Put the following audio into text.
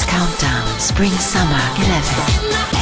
Countdown Spring Summer 11.